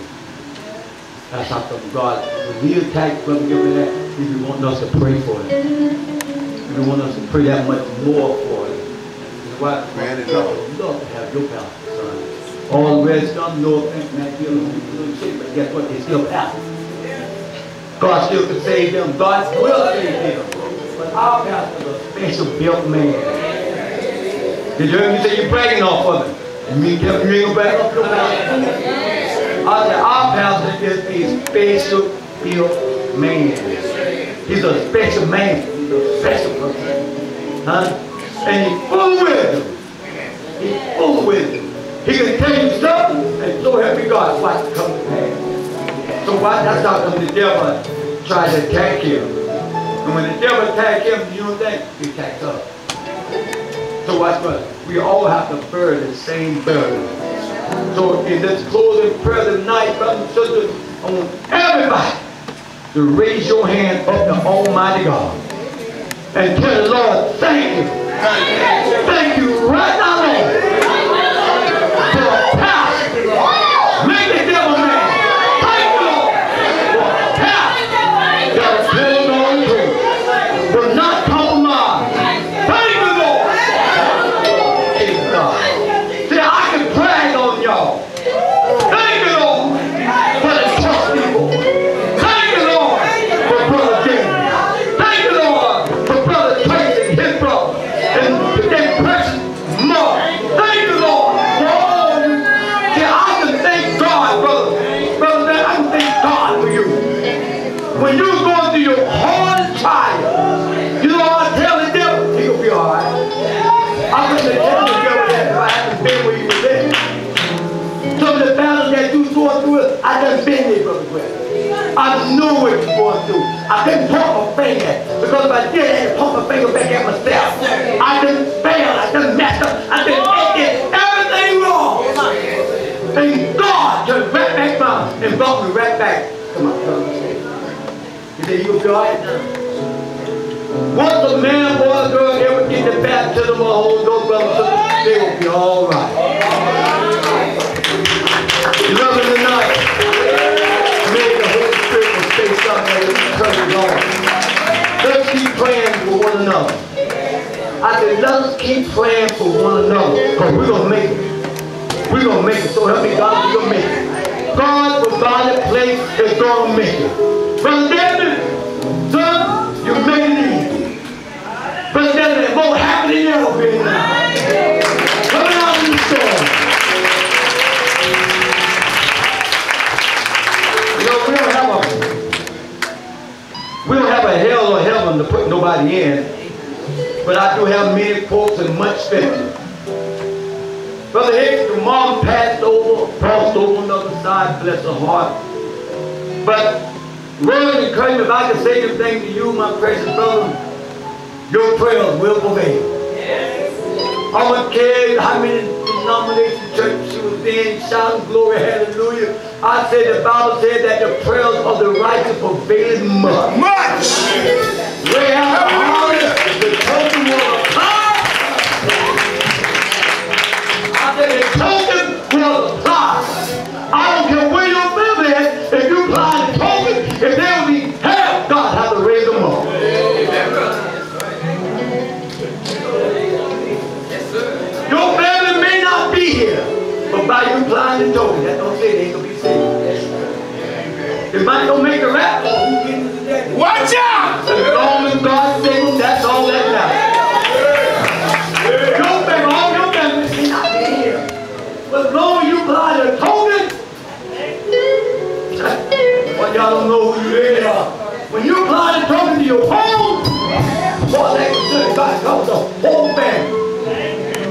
That's how come God, when he attacked Brother Gilbert, that, he be wanting us to pray for him. He be wanting us to pray that much more for him. Why Man, God all. love to have your pastor, son. All the rest of them, no offense, Matt Gillum, people don't but guess what? They still pastor. God still can save them. God will save them. But our pastor is a special built man. Did you hear me say you're bragging off of it? And me you ain't gonna brag off your pastor. I said our pastor is a special built man. He's a special man. He's a special person. Huh? And he's full of wisdom. He's full of wisdom. He can tell you something and so help me God watch it come to pass. So why that's how come the devil tried to attack him. And when the devil attack him, you don't think he attacks us. So watch what? We all have to bear the same burden. So in this closing prayer tonight, brothers and sisters, I want everybody to raise your hand up to Almighty God and tell the Lord, thank you. Thank you. Right now, know what you're going through. I couldn't point my finger because if I did, I had to point my finger back at myself. I done failed. I done messed up. I done did everything wrong. And God turned right back around and brought me right back to my brother. You say, you'll be all right now? Once a man, boy, girl ever get the baptism of the Holy Ghost, brother, they will be all right. Let's keep praying for one another. I said, let us keep praying for one another, because we're going to make it. We're going to make it. So help me God, we're going to make it. God provided a place that's going to make it. Brother David, son, you made it. Brother David, it's more happy than you now. Heaven to put nobody in, but I do have many folks and much scripture. Brother Hicks, the mom passed over, crossed over on the other side, bless her heart. But word of encouragement, if I can say the thing to you, my precious brother, your prayers will prevail. I don't care how many denomination church she was in, shouting glory, hallelujah. I said the Bible said that the prayers of the righteous prevail much. Much. Where the token will out. As long as God saves that's all that matters. Your family, all your family may not be here. But as long as you apply the token, well, y'all don't know who you really are. When you apply the token to your home, boy, that concern God covers the whole family.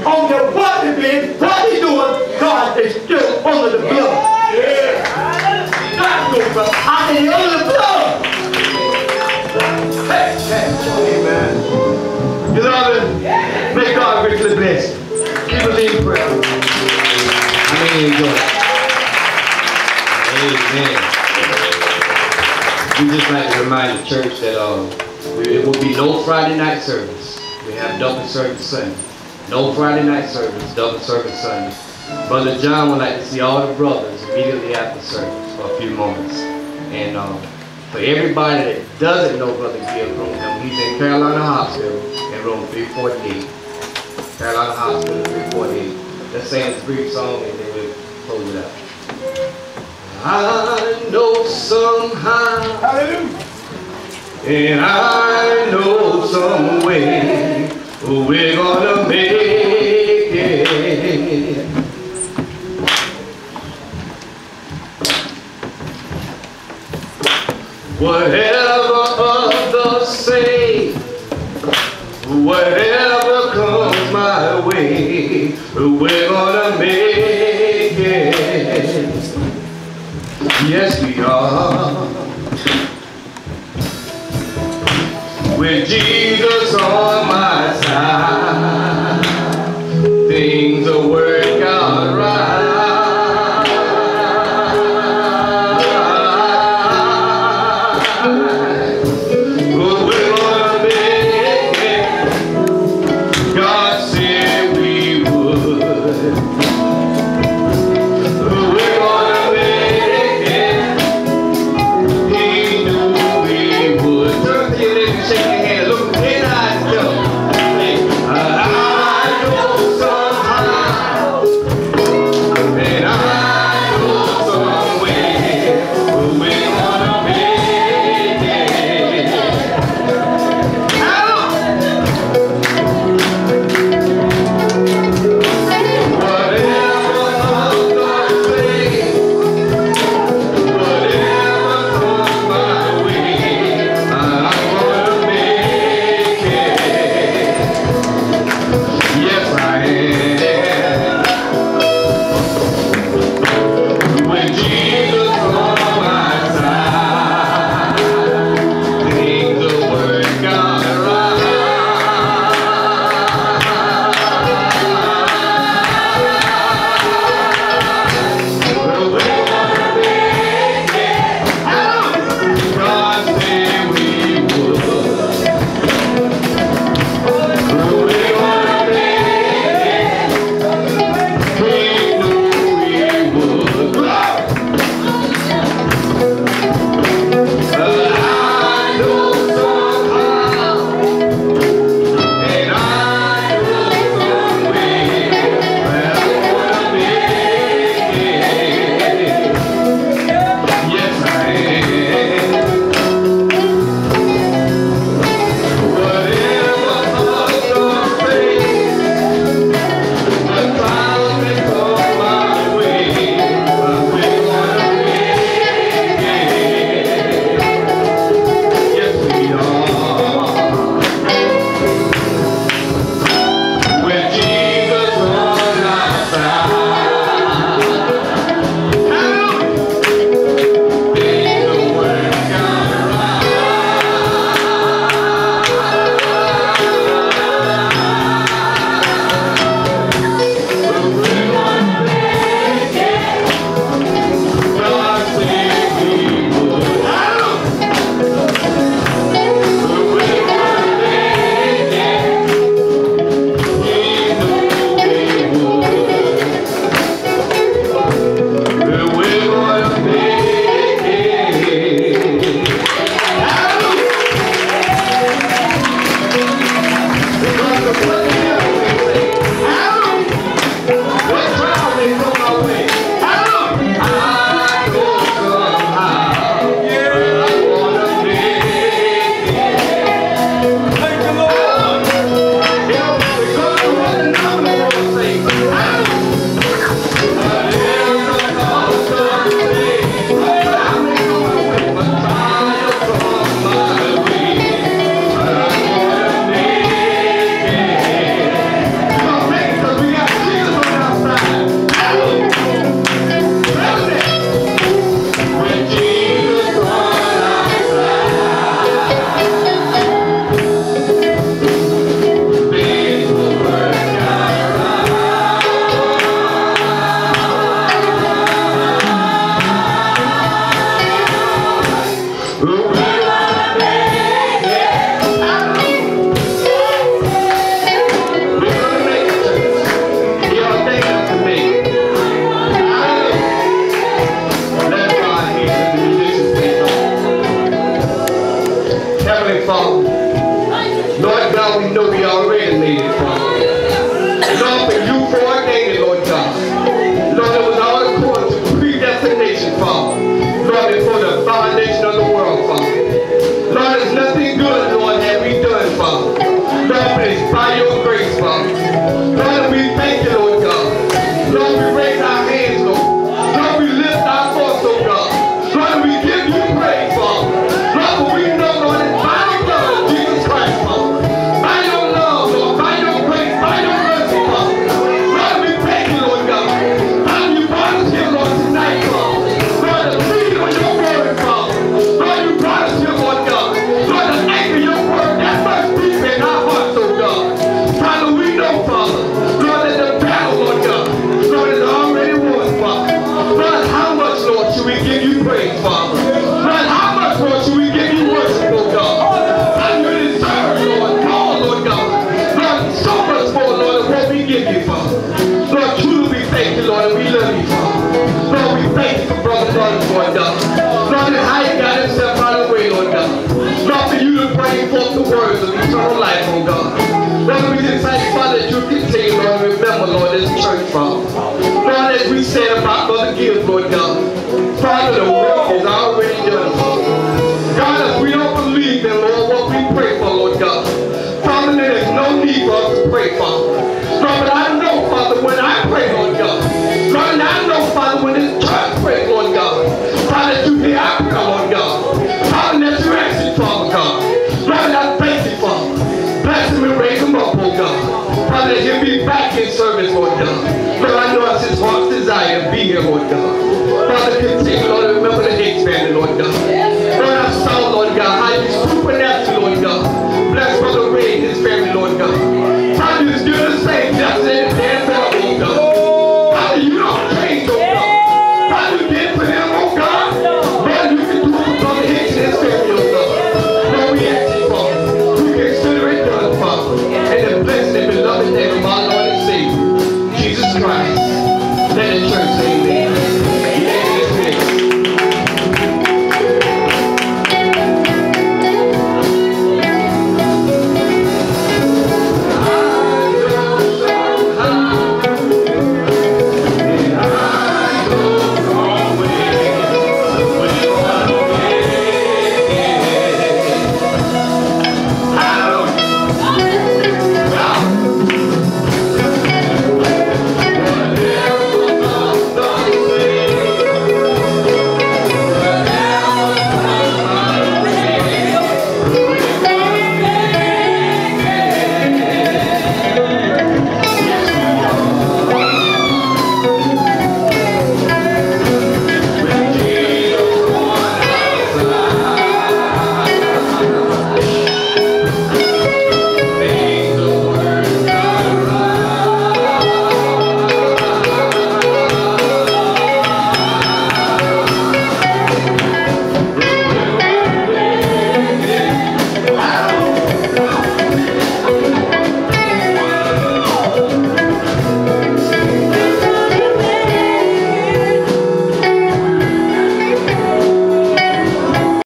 Don't care what they what they doing, God is still under the blood. God goes up. I can under the blood. God bless you. Keep us in prayer. I mean, Amen. We just like to remind the church that we, it will be no Friday night service. We have double service Sunday. No Friday night service, double service Sunday. Brother John would like to see all the brothers immediately after service for a few moments. And um, for everybody that doesn't know Brother him, he's in Carolina Hospital in room 348. Carolina Hospital 348. Let's sing this brief song and then we'll close it out. I know somehow Hallelujah. and I know some way we're gonna make it. Whatever others say, whatever comes way, we're gonna make it. Yes, we are. With Jesus on my side,